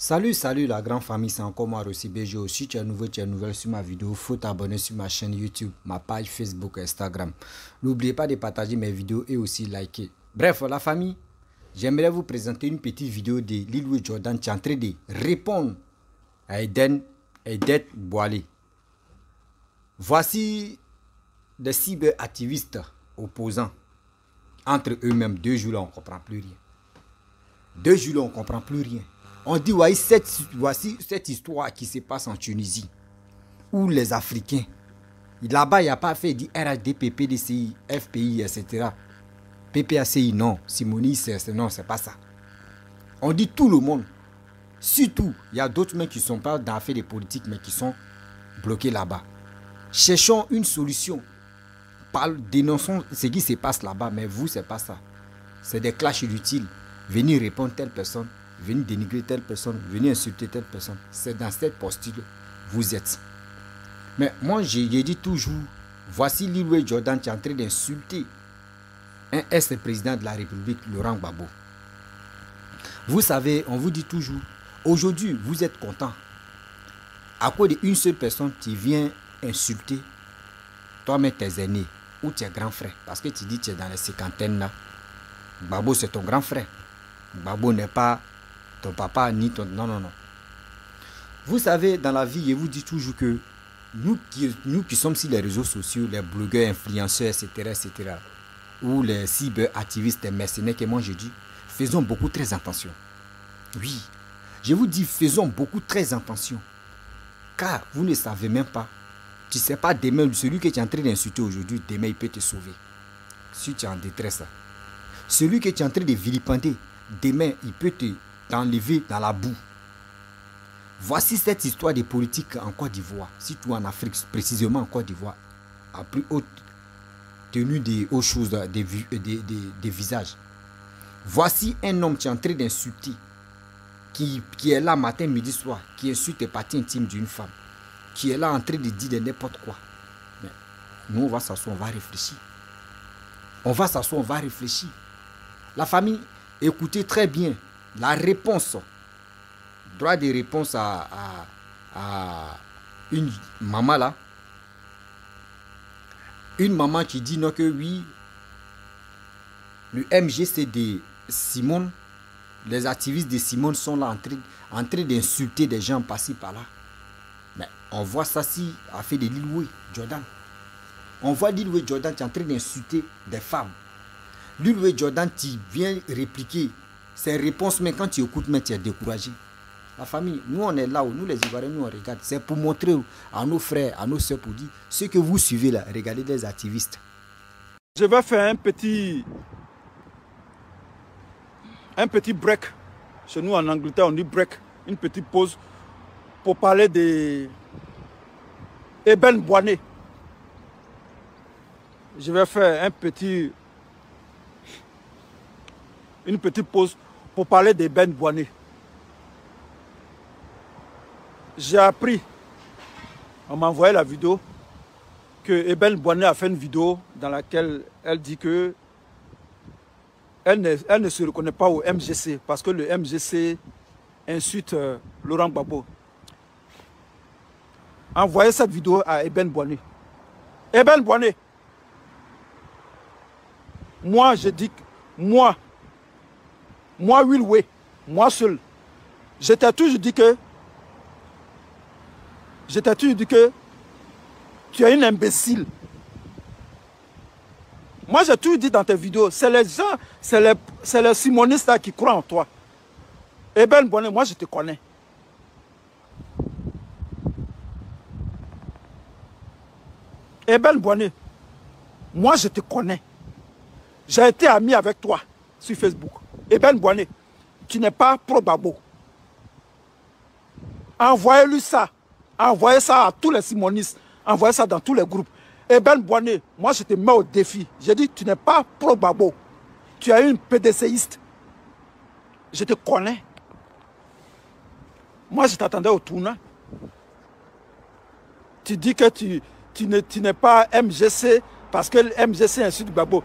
Salut, salut la grande famille, c'est encore moi aussi BG. Si tu es nouveau, tu es nouvelle sur ma vidéo, faut t'abonner sur ma chaîne YouTube, ma page Facebook, Instagram. N'oubliez pas de partager mes vidéos et aussi liker. Bref, la famille, j'aimerais vous présenter une petite vidéo de Lil Jordan qui est de répondre à Eden, Eden Boile. Voici des cyberactivistes opposants. Entre eux-mêmes, deux jours là, on ne comprend plus rien. Deux jours là, on ne comprend plus rien. On dit, voici cette, voici cette histoire qui se passe en Tunisie, où les Africains, là-bas, il n'y a pas fait dit RHDP, PDCI, FPI, etc. PPACI, non. Simoni, c'est non, c'est pas ça. On dit tout le monde. Surtout, il y a d'autres mecs qui ne sont pas dans l'affaire des politiques, mais qui sont bloqués là-bas. Cherchons une solution. Parle, dénonçons ce qui se passe là-bas, mais vous, c'est pas ça. C'est des clashs inutiles. Venir répondre telle personne, venir dénigrer telle personne, venir insulter telle personne. C'est dans cette posture vous êtes. Mais moi, j'ai dit toujours, voici Lil Jordan qui est en train d'insulter un ex-président de la République, Laurent Gbagbo. Vous savez, on vous dit toujours, aujourd'hui, vous êtes content. À cause d'une seule personne qui vient insulter toi-même tes aînés ou tes grands frères. Parce que tu dis que tu es dans les cinquantaines là. Gbagbo, c'est ton grand frère. Gbagbo n'est pas ton papa ni ton... Non, non, non. Vous savez, dans la vie, je vous dis toujours que nous qui, nous qui sommes sur les réseaux sociaux, les blogueurs, influenceurs, etc., etc., ou les cyberactivistes, les mercenaires que moi je dis, faisons beaucoup très attention. Oui, je vous dis, faisons beaucoup très attention. Car vous ne savez même pas. Tu ne sais pas demain, celui que tu es en train d'insulter aujourd'hui, demain il peut te sauver. Si tu es en détresse. Celui que tu es en train de vilipender, demain il peut te t'enlever dans la boue. Voici cette histoire des politiques en Côte d'Ivoire, surtout en Afrique, précisément en Côte d'Ivoire, à plus haute tenue des choses, des, visages. Voici un homme qui est en train d'insulter, qui, qui, est là matin, midi, soir, qui insulte les parties intimes d'une femme, qui est là en train de dire n'importe quoi. Nous, on va s'asseoir, on va réfléchir. On va s'asseoir, on va réfléchir. La famille, écoutez très bien la réponse, droit de réponse à, une maman là, une maman qui dit non que oui, le MGCD Simone, les activistes de Simone sont là en train, d'insulter des gens passés par là. Mais on voit ça si a fait de Lil Jordan. On voit Lil Jordan qui est en train d'insulter des femmes. Lil Jordan qui vient répliquer ces réponses, mais quand tu écoutes, mais tu es découragé. La famille, nous on est là où nous les Ivoiriens, nous on regarde. C'est pour montrer à nos frères, à nos soeurs, pour dire ce que vous suivez là, regardez les activistes. Je vais faire un petit, un petit break. Chez nous en Angleterre, on dit break, une petite pause pour parler de Eben Boinet. Je vais faire un petit, une petite pause pour parler des Ben Boinet. J'ai appris, on m'a envoyé la vidéo, que Eben Boinet a fait une vidéo dans laquelle elle dit que elle ne, se reconnaît pas au MGC parce que le MGC insulte euh, Laurent Gbagbo. Envoyez cette vidéo à Eben Boinet. Eben Boinet, moi je dis, moi, moi, Will Way, moi seul, j'étais toujours dit que, j'étais toujours dit que tu es une imbécile. Moi, j'ai toujours dit dans tes vidéos, c'est les gens, c'est les, les simonistes qui croient en toi. Eh ben, Bonnet, moi, je te connais. Eh ben, Bonnet, moi, je te connais. J'ai été ami avec toi sur Facebook. Eben Boine, tu n'es pas pro-Babo. Envoyez-lui ça. Envoyez ça à tous les simonistes. Envoyez ça dans tous les groupes. Eben Boine, moi je te mets au défi. J'ai dit, tu n'es pas pro-Babo. Tu es une PDCiste. Je te connais. Moi, je t'attendais au tournant. Tu dis que tu, tu n'es pas MGC parce que MGC insulte Babo.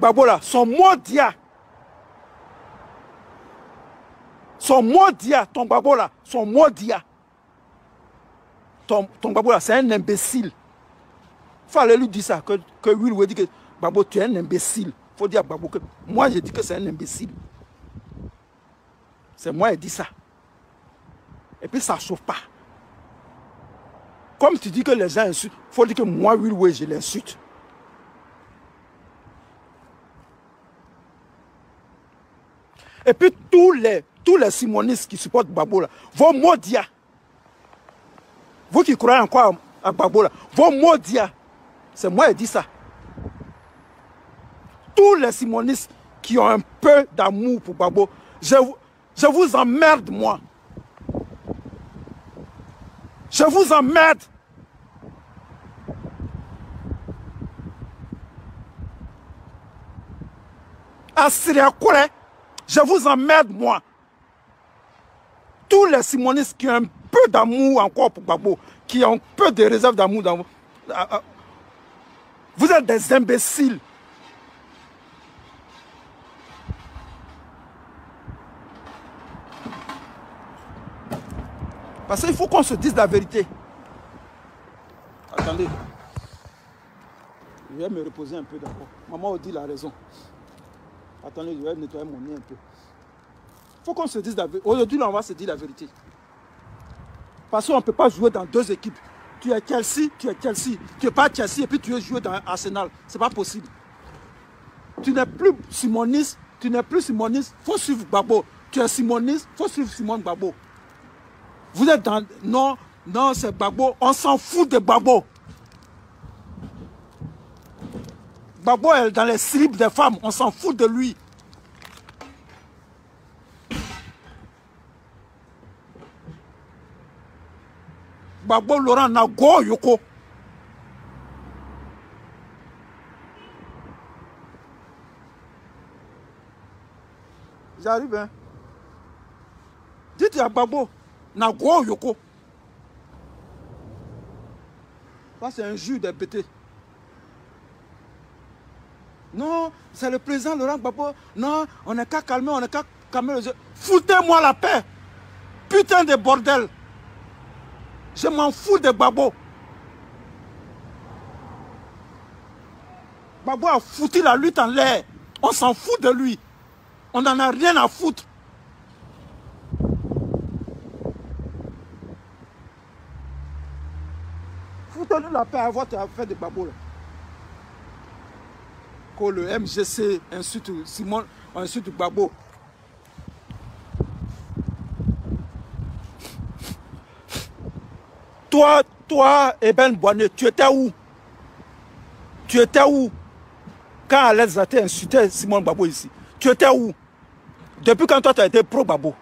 Babo là, son mot dia Son mot dia, ton babo là, son mot dia. Ton, ton babo là, c'est un imbécile. Fallait lui dire ça, que, que Will dit que Babo, tu es un imbécile. faut dire à Babo que moi, j'ai dit que c'est un imbécile. C'est moi qui dit ça. Et puis ça ne chauffe pas. Comme tu dis que les gens insultent, il faut dire que moi, Will je l'insulte. Et puis tous les, tous les simonistes qui supportent Babo, là, vos maudits, vous qui croyez encore à, Babo, là, vos maudits, c'est moi qui dit ça. Tous les simonistes qui ont un peu d'amour pour Babo, je, je vous emmerde, moi. Je vous emmerde. À je vous emmerde, moi. Tous les simonistes qui ont un peu d'amour encore pour Babo, qui ont peu de réserve d'amour ah, ah, vous êtes des imbéciles. Parce qu'il faut qu'on se dise la vérité. Attendez. Je vais me reposer un peu d'abord. Maman dit la raison. Attendez, je vais nettoyer mon nez un peu. Faut qu'on se dise la vérité. Aujourd'hui, on va se dire la vérité. Parce qu'on ne peut pas jouer dans deux équipes. Tu es Chelsea, tu es Chelsea. Tu n'es pas Chelsea et puis tu veux jouer dans Arsenal. Ce n'est pas possible. Tu n'es plus Simoniste, tu n'es plus Simoniste, il faut suivre Babo. Tu es Simoniste, faut suivre Simone Babo. Vous êtes dans... Non, non, c'est Babo. On s'en fout de Babo. Babo est dans les slips des femmes. On s'en fout de lui. Babo Laurent Nago Yoko. J'arrive, hein. Dites à Babo, Nago Yoko. Ça, c'est un jus de pété. Non, c'est le président Laurent Gbagbo. Non, on n'a qu'à calmer, on n'a qu'à calmer les. Foutez-moi la paix. Putain de bordel. Je m'en fous de Babo. Babo a foutu la lutte en l'air. On s'en fout de lui. On n'en a rien à foutre. Foutez-nous la paix à votre affaire de Babo. Là le MGC insulte Simon, insulte Babo. Toi, toi, Eben Boine, tu étais où? Tu étais où? Quand Alex Zate insulté Simon Babo ici, tu étais où? Depuis quand toi tu as été pro-Babo?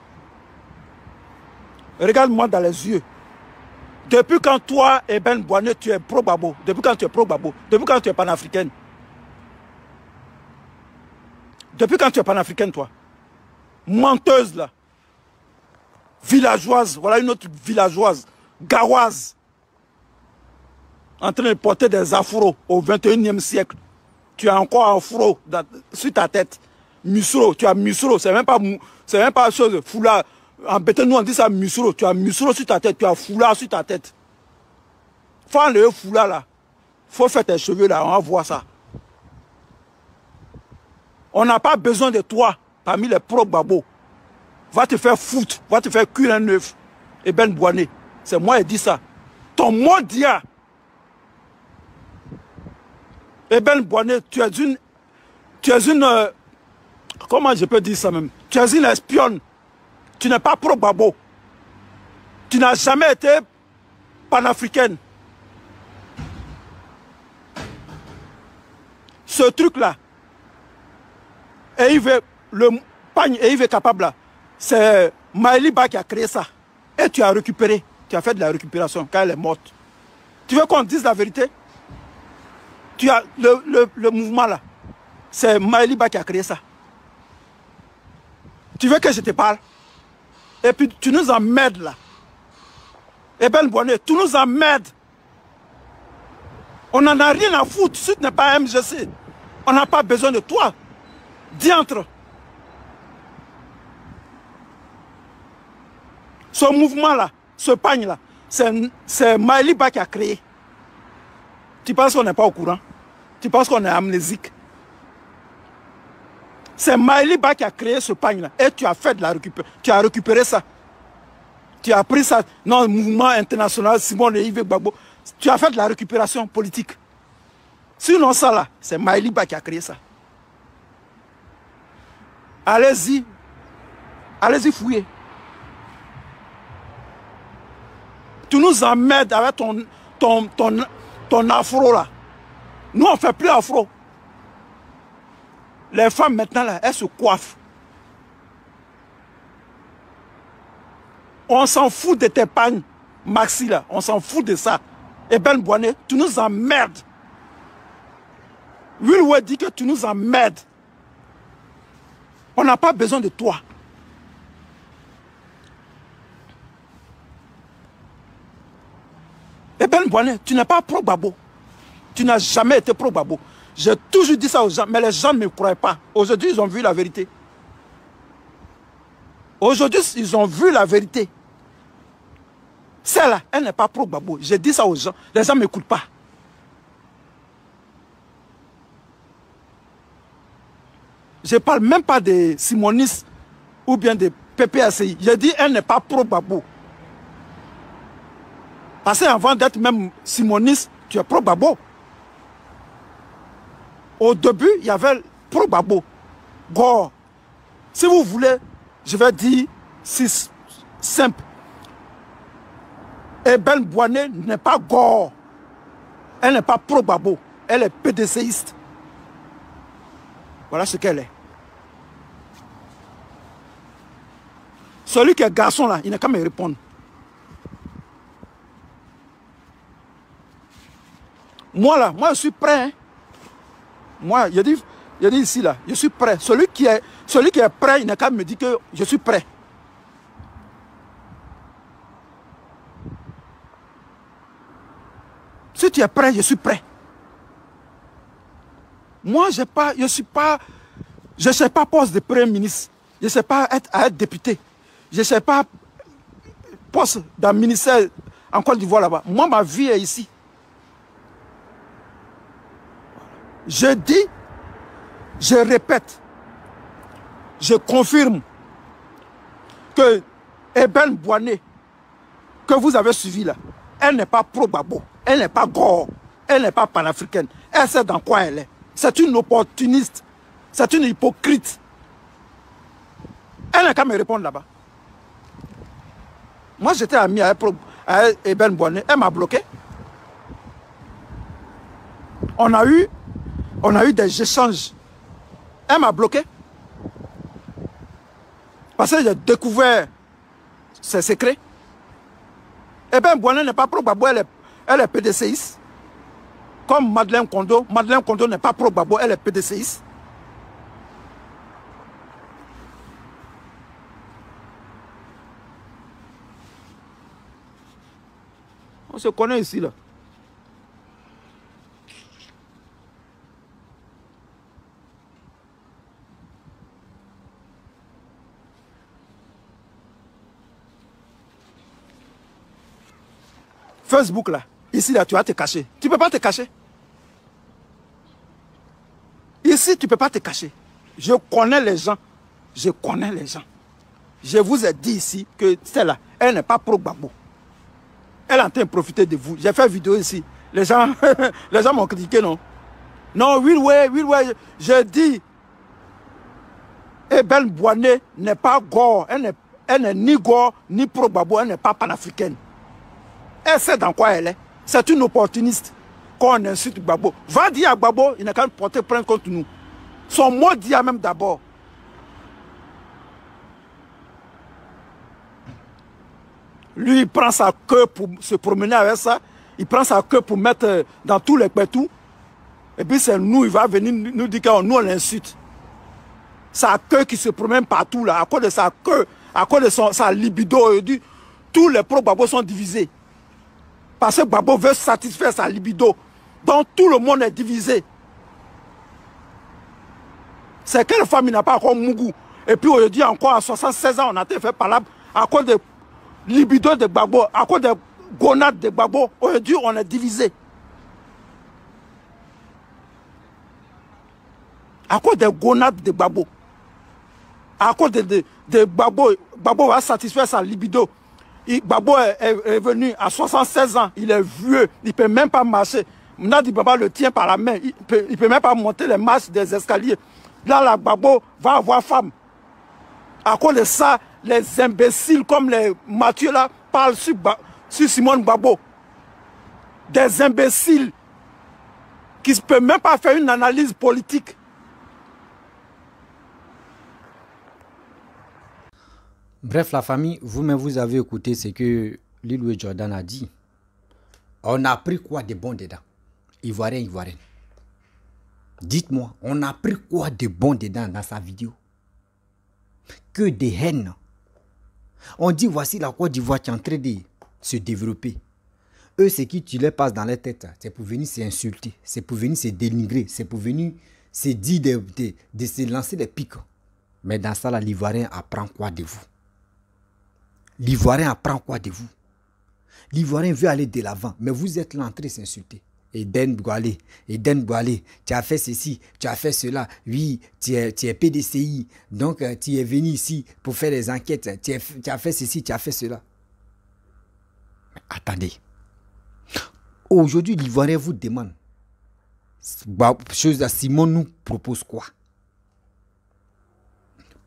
Regarde-moi dans les yeux. Depuis quand toi, Eben Boine, tu es pro-Babo? Depuis quand tu es pro-Babo? Depuis quand tu es panafricaine? Depuis quand tu es panafricaine, toi? Menteuse, là. Villageoise, voilà une autre villageoise. Gaoise. En train de porter des afros au 21e siècle. Tu as encore afro sur ta tête. Musro, tu as musro, c'est même pas c'est même pas chose foulard. En nous on dit ça musro, tu as musro sur ta tête, tu as foulard sur ta tête. Faut enlever foulard là. Faut faire tes cheveux là, on va voir ça. On n'a pas besoin de toi parmi les pro-babos. Va te faire foutre, va te faire cuire un œuf. Et Ben Boané, c'est moi qui dit ça. Ton mot dia. Et Ben Boané, tu es une... Tu es une... Euh, comment je peux dire ça même? Tu es une espionne. Tu n'es pas pro-babo. Tu n'as jamais été panafricaine. Ce truc-là, et il veut, le pagne et il veut capable là, c'est Maëliba qui a créé ça. Et tu as récupéré, tu as fait de la récupération quand elle est morte. Tu veux qu'on dise la vérité? Tu as le, le, mouvement là, c'est Maëliba qui a créé ça. Tu veux que je te parle? Et puis tu nous emmerdes là. Et Ben Bonnet, tu nous emmerdes. On n'en a rien à foutre si tu n'es pas MGC. On n'a pas besoin de toi diantre. Ce mouvement-là, ce pagne-là, c'est Maëliba qui a créé. Tu penses qu'on n'est pas au courant? Tu penses qu'on est amnésique? C'est Maëliba qui a créé ce pagne-là. Et tu as fait de la récupération. Tu as récupéré ça. Tu as pris ça dans le mouvement international Simon et Yves Gbagbo. Tu as fait de la récupération politique. Sinon ça là, c'est Maëliba qui a créé ça. Allez-y. Allez-y fouiller. Tu nous emmerdes avec ton, ton, ton, ton afro là. Nous, on ne fait plus afro. Les femmes maintenant là, elles se coiffent. On s'en fout de tes pagnes, Maxi là. On s'en fout de ça. Et Ben Boinet, tu nous emmerdes. Will dit que tu nous emmerdes. On n'a pas besoin de toi. Eh Ben Boinet, tu n'es pas pro-Babo. Tu n'as jamais été pro-Babo. J'ai toujours dit ça aux gens, mais les gens ne me croient pas. Aujourd'hui, ils ont vu la vérité. Aujourd'hui, ils ont vu la vérité. Celle-là, elle n'est pas pro-Babo. J'ai dit ça aux gens. Les gens ne m'écoutent pas. Je ne parle même pas des simonistes ou bien des PPACI. J'ai dit elle n'est pas pro-Babo. Parce qu'avant d'être même simoniste, tu es pro-Babo. Au début, il y avait pro-Babo. Gore. Si vous voulez, je vais dire, c'est simple. Eben Boinet n'est pas gore. Elle n'est pas pro-Babo. Elle est PDCiste. Voilà ce qu'elle est. Celui qui est garçon là, il n'a qu'à me répondre. Moi là, moi je suis prêt. Hein. Moi, je dis, ici là, je suis prêt. Celui qui est, celui qui est prêt, il n'a qu'à me dire que je suis prêt. Si tu es prêt, je suis prêt. Moi, je ne suis pas, je sais pas poste de premier ministre. Je ne sais pas être, à être député je ne sais pas, poste d'un ministère en Côte d'Ivoire là-bas. Moi, ma vie est ici. Je dis, je répète, je confirme que Eben Boané, que vous avez suivi là, elle n'est pas pro-babo, elle n'est pas gore, elle n'est pas panafricaine. Elle sait dans quoi elle est. C'est une opportuniste, c'est une hypocrite. Elle n'a qu'à me répondre là-bas. Moi, j'étais ami à, Eben Boané. Elle m'a bloqué. On a eu, on a eu des échanges. Elle m'a bloqué. Parce que j'ai découvert ses secrets. Eben Boané n'est pas elle est, elle est PDCiste. Comme Madeleine Kondo. Madeleine Kondo n'est pas pro-Babo, elle est PDCiste. On se connaît ici, là. Facebook, là. Ici, là, tu vas te cacher. Tu ne peux pas te cacher. Ici, tu ne peux pas te cacher. Je connais les gens. Je connais les gens. Je vous ai dit ici que celle-là, elle n'est pas pro-Gbagbo. Elle est en train de profiter de vous. J'ai fait une vidéo ici. Les gens, les gens m'ont critiqué, non? Non, oui, oui, oui. Je dis, Eben Boané n'est pas gore. Elle n'est ni gore, ni pro-babo. Elle n'est pas panafricaine. Elle sait dans quoi elle est. C'est une opportuniste. Quand on insulte Babo. Va dire à Babo, il n'a qu'à porter plainte contre nous. Son mot dit à même d'abord. Lui, il prend sa queue pour se promener avec ça. Il prend sa queue pour mettre dans tous les pétous. Et puis c'est nous, il va venir nous dire que nous, on l'insulte. Sa queue qui se promène partout, là, à cause de sa queue, à cause de son, sa libido. Il tous les pro-babos sont divisés. Parce que Babo veut satisfaire sa libido. Donc tout le monde est divisé. C'est quelle femme n'a pas encore Mougou? Et puis aujourd'hui encore à 76 ans, on a été fait là à cause de libido de Gbagbo, à cause des gonades de Gbagbo, aujourd'hui on est divisé. À cause des gonades de Gbagbo. À cause de, de, de Gbagbo, Gbagbo va satisfaire sa libido. Il, Gbagbo est, venu à 76 ans, il est vieux, il ne peut même pas marcher. Nadi Baba le tient par la main, il ne peut, même pas monter les marches des escaliers. Là, la Gbagbo va avoir femme. À cause de ça, les imbéciles comme les Mathieu là parlent sur, sur Simone Gbagbo. Des imbéciles qui ne peuvent même pas faire une analyse politique. Bref, la famille, vous-même, vous avez écouté ce que Lilou Jordan a dit. On a pris quoi de bon dedans? Ivoirien, Ivoirien. Dites-moi, on a pris quoi de bon dedans dans sa vidéo? Que des haines. On dit voici la Côte d'Ivoire qui est en train de se développer. Eux, ce qui tu les passe dans la tête, c'est pour venir s'insulter, c'est pour venir se dénigrer, c'est pour venir se dire de, se lancer des pics. Mais dans ça, l'Ivoirien apprend quoi de vous? L'Ivoirien apprend quoi de vous? L'Ivoirien veut aller de l'avant, mais vous êtes là en train de s'insulter. Eden Boualé, Eden tu as fait ceci, tu as fait cela. Oui, tu es, tu es PDCI, donc tu es venu ici pour faire des enquêtes. Tu, as fait ceci, tu as fait cela. Mais attendez. Aujourd'hui, l'Ivoirien vous demande. Simon nous propose quoi?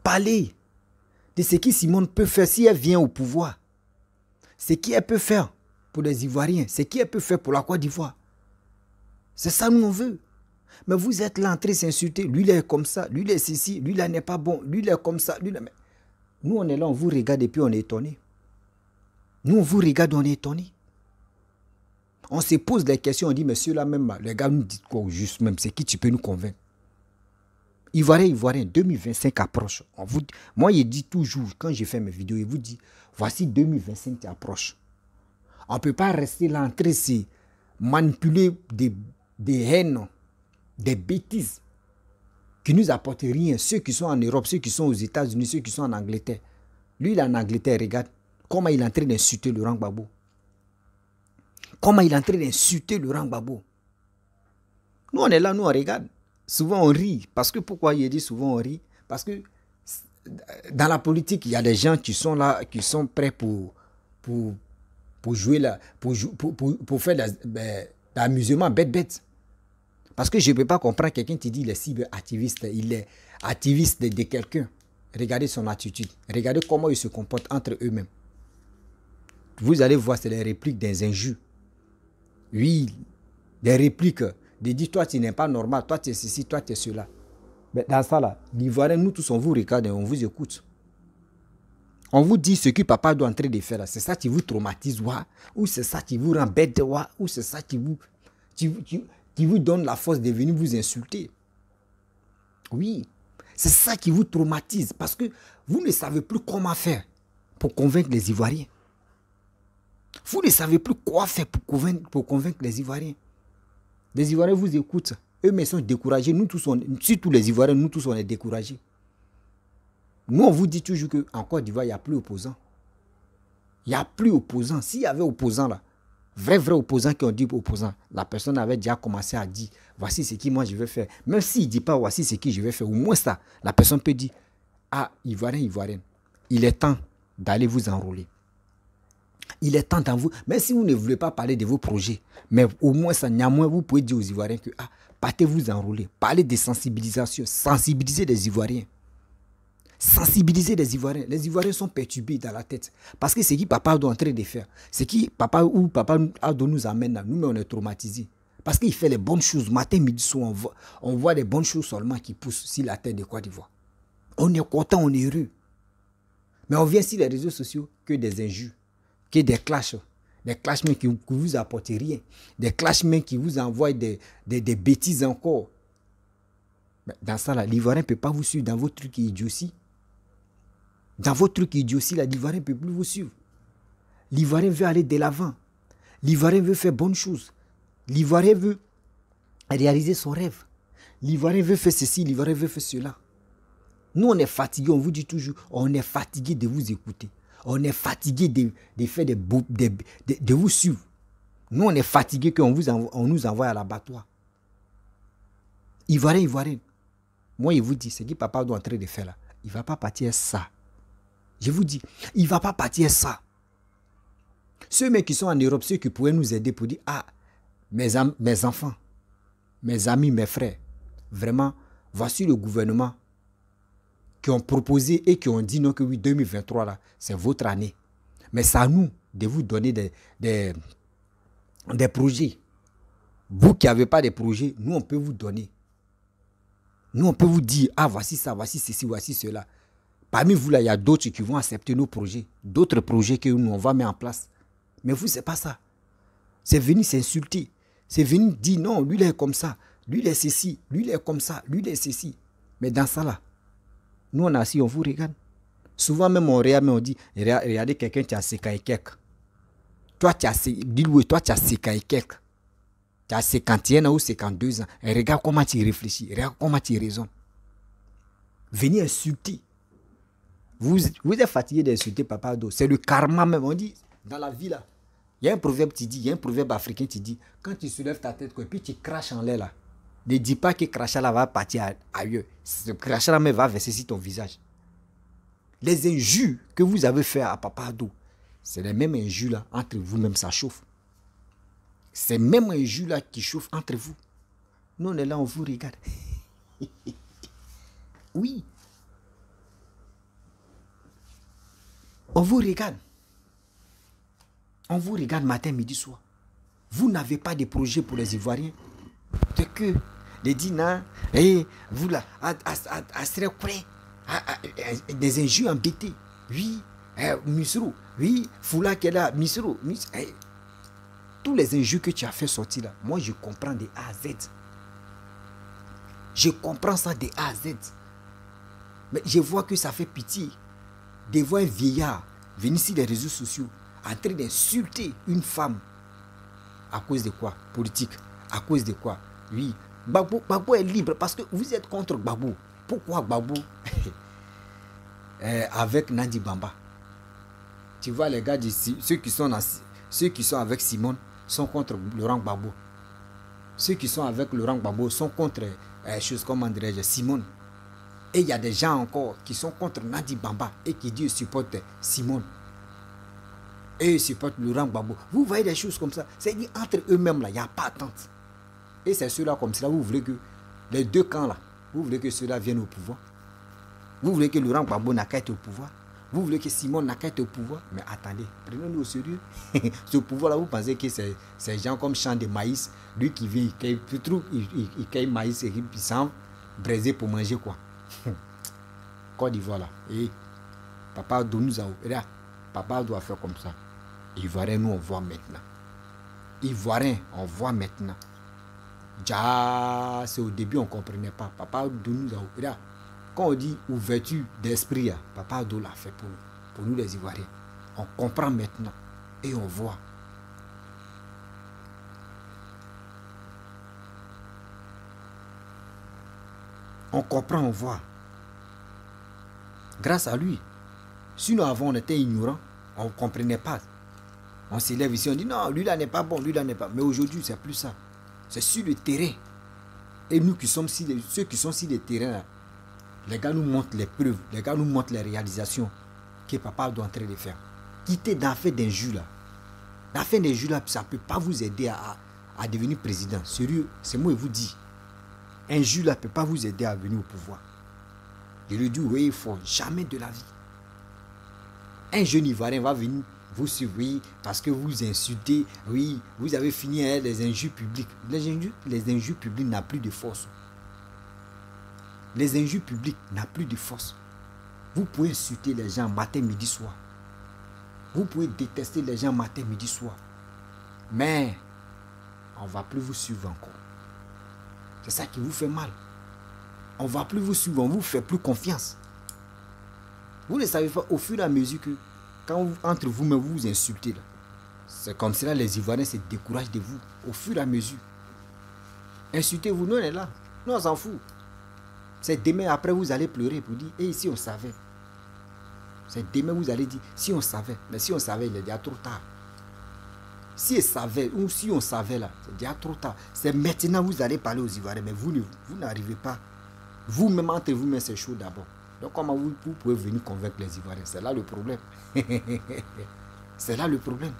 Parlez de ce que Simone peut faire si elle vient au pouvoir. Ce qu'elle peut faire pour les Ivoiriens, ce qu'elle peut faire pour la Côte d'Ivoire. C'est ça nous on veut. Mais vous êtes là en train de s'insulter. Lui, il est comme ça. Lui, il est ceci. Lui, il n'est pas bon. Lui, il est comme ça. Lui, Mais nous, on est là, on vous regarde et puis on est étonné. Nous, on vous regarde, on est étonné. On se pose des questions, on dit, monsieur, là même, les gars nous disent quoi juste même, c'est qui tu peux nous convaincre? Ivoirien, Ivoirien, 2025 approche. Moi, il dit toujours, quand j'ai fait mes vidéos, il vous dit, voici 2025 qui approche. On ne peut pas rester là en train de manipuler des, des haines, des bêtises qui nous apportent rien. Ceux qui sont en Europe, ceux qui sont aux États-Unis, ceux qui sont en Angleterre. Lui, il est en Angleterre, regarde comment il est en train d'insulter Laurent Gbagbo? Comment il est en train d'insulter Laurent Gbagbo? Nous, on est là, nous, on regarde souvent on rit. Parce que pourquoi il dit souvent on rit? Parce que dans la politique, il y a des gens qui sont là, qui sont prêts pour, pour, pour jouer là, pour, pour, pour, pour faire l'amusement bête-bête. Parce que je ne peux pas comprendre quelqu'un qui dit qu'il est cyber-activiste, il est activiste de, de quelqu'un. Regardez son attitude. Regardez comment il se comporte entre eux-mêmes. Vous allez voir, c'est les répliques des injures. Oui, des répliques de dire toi tu n'es pas normal, toi tu es ceci, toi tu es cela. Mais dans ça là, l'Ivoirien, nous tous on vous regarde et on vous écoute. On vous dit ce que papa doit en train de faire. C'est ça qui vous traumatise, ou c'est ça qui vous rend bête, ou c'est ça qui vous, donne la force de venir vous insulter. Oui, c'est ça qui vous traumatise parce que vous ne savez plus comment faire pour convaincre les Ivoiriens. Vous ne savez plus quoi faire pour convaincre, pour convaincre les Ivoiriens. Les Ivoiriens vous écoutent. Eux-mêmes sont découragés. Nous tous, surtout les Ivoiriens, nous tous, on est découragés. Nous, on vous dit toujours qu'en Côte d'Ivoire, il n'y a plus opposants. Il n'y a plus opposants. S'il y avait opposants là, vrai, vrai opposants qui ont dit opposants, la personne avait déjà commencé à dire voici ce que moi je vais faire. Même s'il ne dit pas voici ce que je vais faire, au moins ça, la personne peut dire ah, Ivoirien, Ivoirien, il est temps d'aller vous enrôler. Il est temps vous, même si vous ne voulez pas parler de vos projets, mais au moins, ça, néanmoins, vous pouvez dire aux Ivoiriens que ah, partez vous enrôler. Parlez de sensibilisation, sensibiliser les Ivoiriens. Sensibiliser les Ivoiriens. Les Ivoiriens sont perturbés dans la tête. Parce que ce qui papa doit en train de faire, ce qui papa ou papa nous amène là, nous, on est traumatisés. Parce qu'il fait les bonnes choses. Matin, midi, soir, on voit, on les bonnes choses seulement qui poussent sur la tête de Côte d'Ivoire. On est content, on est heureux. Mais on vient sur les réseaux sociaux que des injures que des clashs. Des clashements qui ne vous apportent rien. Des clashements qui vous envoient des, des, bêtises encore. Dans ça, l'Ivoirien ne peut pas vous suivre dans votre truc idiotie. Dans votre truc idiotie, l'Ivoirien ne peut plus vous suivre. L'Ivoirien veut aller de l'avant. L'Ivoirien veut faire bonne chose. L'Ivoirien veut réaliser son rêve. L'Ivoirien veut faire ceci, l'Ivoirien veut faire cela. Nous, on est fatigué, on vous dit toujours, on est fatigué de vous écouter. On est fatigué de, faire des, de, vous suivre. Nous, on est fatigué qu'on vous on nous envoie à l'abattoir. Ivoirien, Ivoirien. Moi, il vous dit, ce que papa doit en train de faire là, il ne va pas partir ça. Je vous dis, il ne va pas partir ça. Ceux mecs qui sont en Europe, ceux qui pourraient nous aider pour dire, ah, mes enfants, mes amis, mes frères, vraiment, voici le gouvernement qui ont proposé et qui ont dit non que oui, 2023 là, c'est votre année. Mais c'est à nous de vous donner des, des, des projets. Vous qui n'avez pas de projets, nous on peut vous donner. Nous on peut vous dire, ah voici ça, voici ceci, voici cela. Parmi vous là, il y a d'autres qui vont accepter nos projets, d'autres projets que nous on va mettre en place. Mais vous, c'est pas ça. C'est venu s'insulter. C'est venu dire non, lui il est comme ça, lui il est ceci, lui il est comme ça, lui il est ceci. Mais dans ça là, nous, on est assis, on vous regarde. Souvent, même on regarde, mais on dit Regarde- regardez quelqu'un, tu as quelque. Toi, tu as dis-lui, toi, tu as. Tu as 51 ans ou 52 ans. Et regarde comment tu réfléchis, regarde comment tu raisonnes. Venez insulter. Vous, vous êtes fatigué d'insulter Papa Ado. C'est le karma même. On dit, dans la vie là, il y a un proverbe qui dit, il y a un proverbe africain qui dit, quand tu soulèves ta tête, quoi, puis tu craches en l'air là, ne dis pas que crachat là va partir ailleurs. Ce là même va verser sur ton visage. Les injures que vous avez fait à Papa Ado, c'est les mêmes injures là, entre vous-même, ça chauffe. Ces mêmes injures là qui chauffent entre vous. Nous, on est là, on vous regarde. oui. On vous regarde. On vous regarde matin, midi, soir. Vous n'avez pas de projet pour les Ivoiriens. C'est que les dîners, et vous là, à, des injures embêtés. Oui, eh, Misrou, oui, Foula là, Misrou, Mis- eh, tous les injures que tu as fait sortir là, moi je comprends de A à Z. Je comprends ça de A à Z. Mais je vois que ça fait pitié de voir un vieillard venir sur les réseaux sociaux en train d'insulter une femme. À cause de quoi? Politique. À cause de quoi? Oui. Gbagbo, Gbagbo est libre parce que vous êtes contre Gbagbo. Pourquoi Gbagbo Euh, Avec Nandi Bamba. Tu vois, les gars, de Si- ceux, qui sont ceux qui sont avec Simone sont contre Laurent Gbagbo. Ceux qui sont avec Laurent Gbagbo sont contre, chose comme Simone. Et il y a des gens encore qui sont contre Nadi Bamba et qui disent supportent Simone. Et ils supportent Laurent Gbagbo. Vous voyez des choses comme ça? C'est dit entre eux-mêmes, là, il n'y a pas attente. Et c'est ceux-là comme cela, vous voulez que les deux camps là, vous voulez que ceux-là viennent au pouvoir. Vous voulez que Laurent Gbagbo n'a qu'à être au pouvoir. Vous voulez que Simone n'a qu'à être au pouvoir. Mais attendez, prenez-nous au sérieux. Ce pouvoir-là, vous pensez que c'est c'est gens comme champ de maïs. Lui qui vient, il cueille, il, il, il- il cueille maïs et il s'en braiser pour manger quoi. Côte d'Ivoire là. Et papa doit nous a regarde, Papa doit faire comme ça. Ivoirien, nous on voit maintenant. Ivoirien, on voit maintenant. Déjà, c'est au début, on ne comprenait pas. Papa Ado nous a regarde, Quand on dit ouverture d'esprit, hein, Papa Ado l'a fait pour nous, pour nous les Ivoiriens. On comprend maintenant et on voit. On comprend, on voit. Grâce à lui. Sinon, avant, on était ignorants. On ne comprenait pas. On s'élève ici, on dit non, lui là n'est pas bon, lui là n'est pas. Mais aujourd'hui, c'est plus ça. C'est sur le terrain. Et nous qui sommes si ceux qui sont sur le terrain, les gars nous montrent les preuves, les gars nous montrent les réalisations que papa doit en train de faire. Quitter d'affaires d'injures là. L'affaire d'injures là, ça ne peut pas vous aider à, devenir président. Sérieux, c'est moi qui vous dis. Injure là ne peut pas vous aider à venir au pouvoir. Je le dis, oui, il faut jamais de la vie. Un jeune Ivoirien va venir vous suivre, oui, parce que vous insultez, oui, vous avez fini les injures publiques. Les injures, les injures publiques n'ont plus de force. Les injures publiques n'ont plus de force. Vous pouvez insulter les gens matin, midi, soir. Vous pouvez détester les gens matin, midi, soir. Mais on ne va plus vous suivre encore. C'est ça qui vous fait mal. On ne va plus vous suivre, on ne vous fait plus confiance. Vous ne savez pas, au fur et à mesure que, quand vous- entre vous-même vous vous insultez, c'est comme cela les Ivoiriens se découragent de vous, au fur et à mesure. Insultez-vous, nous on est là. Nous on s'en fout. C'est demain après vous allez pleurer pour dire, et ici on savait. C'est demain, vous allez dire, si on savait. Mais si on savait, il est déjà trop tard. Si on savait, ou si on savait là, c'est déjà trop tard. C'est maintenant vous allez parler aux Ivoiriens, mais vous, vous n'arrivez pas. Vous-même, entre vous, mais c'est chaud d'abord. Donc comment vous, pouvez venir convaincre les Ivoiriens C'est là le problème. c'est là le problème.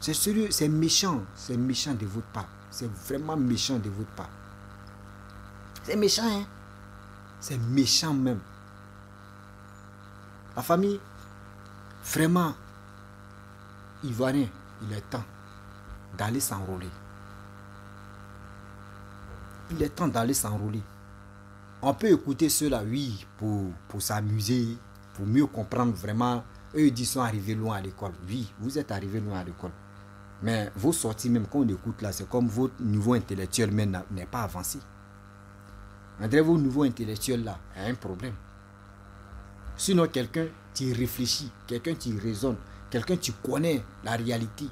C'est sérieux, c'est méchant. C'est méchant de votre part. C'est vraiment méchant de votre part. C'est méchant, hein C'est méchant même. La famille, vraiment, Ivoirien, il est temps d'aller s'enrôler. Il est temps d'aller s'enrôler. On peut écouter cela, oui, pour, s'amuser, pour mieux comprendre vraiment. Eux, ils sont arrivés loin à l'école. Oui, vous êtes arrivés loin à l'école. Mais vos sorties, même quand on écoute là, c'est comme votre niveau intellectuel n'est pas avancé. André, vos niveau intellectuel là a un problème. Sinon, quelqu'un qui réfléchit, quelqu'un qui raisonne, quelqu'un qui connaît la réalité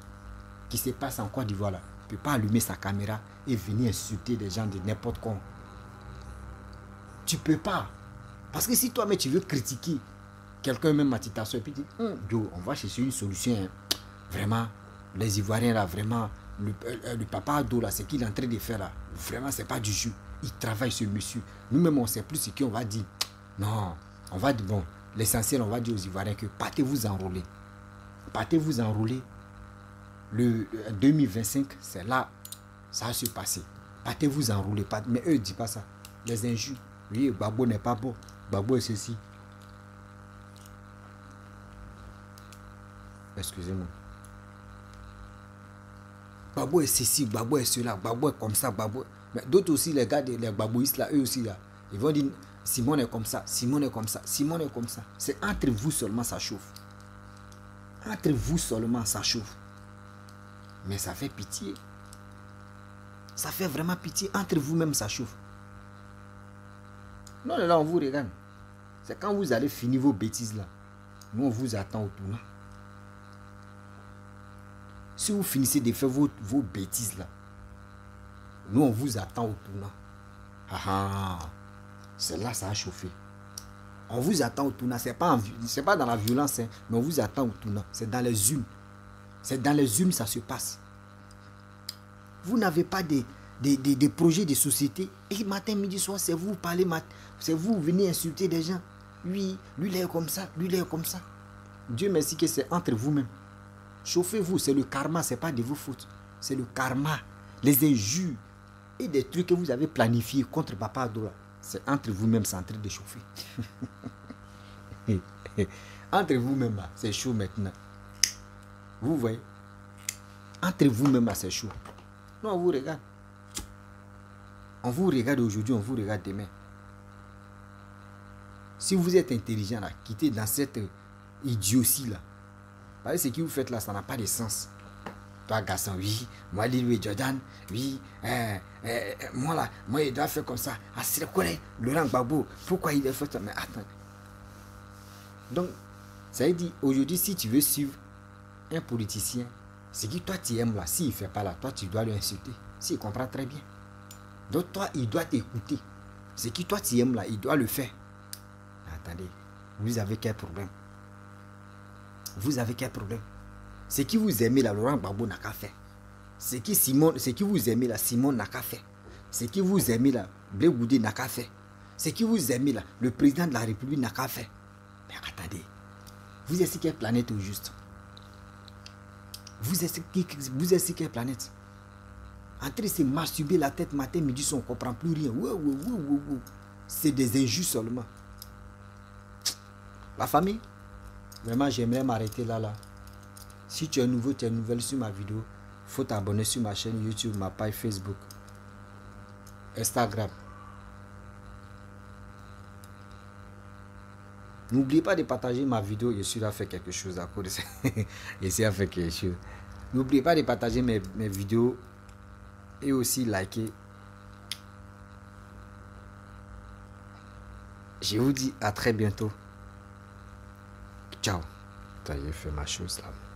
qui se passe en Côte d'Ivoire là, ne peut pas allumer sa caméra et venir insulter des gens de n'importe quoi. Tu peux pas. Parce que si toi, mais tu veux critiquer quelqu'un même à titre et puis dire, hum, on va chercher une solution. Hein. Vraiment, les Ivoiriens là, vraiment, le, euh, le papa Ado là, ce qu'il est en train de faire là, vraiment, c'est pas du jus. Il travaille ce monsieur. Nous-mêmes, on sait plus ce qu'on va dire. Non, on va dire, bon, l'essentiel, on va dire aux Ivoiriens que partez-vous enrôler. Partez-vous enrôler. Le 2025, euh, c'est là, ça va se passer. Partez-vous enrôler. Mais eux ne disent pas ça. Les injures. Oui, Babo n'est pas bon. Babo est ceci. Excusez-moi. Babo est ceci, Babo est cela, Babo est comme ça, Babo. Mais d'autres aussi, les gars, les babouistes là, eux aussi là, ils vont dire Simon est comme ça, Simon est comme ça, Simon est comme ça. C'est entre vous seulement ça chauffe. Entre vous seulement ça chauffe. Mais ça fait pitié. Ça fait vraiment pitié. Entre vous-même ça chauffe. Non, là, on vous regarde. C'est quand vous allez finir vos bêtises là. Nous, on vous attend au tournant. Si vous finissez de faire vos, vos bêtises là, nous on vous attend au tournant. Ah ah, c'est là ça a chauffé. On vous attend au tournant. Ce n'est pas, pas dans la violence, hein, mais on vous attend au tournant. C'est dans les unes. C'est dans les unes ça se passe. Vous n'avez pas des, des, projets de société. Et matin, midi, soir, c'est vous parlez, c'est vous venez insulter des gens. Oui, lui, il est comme ça, lui, il est comme ça. Dieu merci que c'est entre vous-même. Chauffez-vous, c'est le karma, ce n'est pas de vos fautes. C'est le karma, les injures et des trucs que vous avez planifiés contre Papa Adola. C'est entre vous-même, c'est en train de chauffer. entre vous-même, c'est chaud maintenant. Vous voyez? Entre vous-même, c'est chaud. Non, on vous regarde. On vous regarde aujourd'hui, on vous regarde demain. Si vous êtes intelligent, là, quittez dans cette idiotie là ce que vous faites là, ça n'a pas de sens. Toi, garçon, oui, moi, Lil Jordan, oui, euh, euh, moi là, moi, il doit faire comme ça. Ah, c'est Laurent Gbagbo, pourquoi il a fait ça? Mais attends. Donc, ça veut dire, aujourd'hui, si tu veux suivre un politicien, ce que toi tu aimes là, s'il ne fait pas là, toi tu dois le insulter. S'il comprend très bien. Donc toi, il doit t'écouter. Ce que toi tu aimes là, il doit le faire. Attendez, vous avez quel problème? Vous avez quel problème? Ce qui vous aimez là, Laurent Gbagbo n'a qu'à faire. Ce qui, Simon, qui vous aimez là, Simon n'a qu'à faire. Ce qui vous aimez là, Blé Goudé n'a qu'à faire. Ce qui vous aimez là, le président de la République n'a qu'à faire. Mais attendez, vous êtes sur quelle planète au juste? Vous êtes vous êtes sur quelle planète? En train se masturber la tête matin, midi, on ne comprend plus rien. C'est des injustes seulement. La famille Vraiment, j'aimerais m'arrêter là, là. Si tu es nouveau, tu es nouvelle sur ma vidéo, faut t'abonner sur ma chaîne YouTube, ma page Facebook, Instagram. N'oubliez pas de partager ma vidéo. Je suis là à faire quelque chose à cause de ça. Je suis à faire quelque chose. N'oubliez pas de partager mes, mes vidéos et aussi liker. Je vous dis à très bientôt. Ciao. T'as fait ma chose là.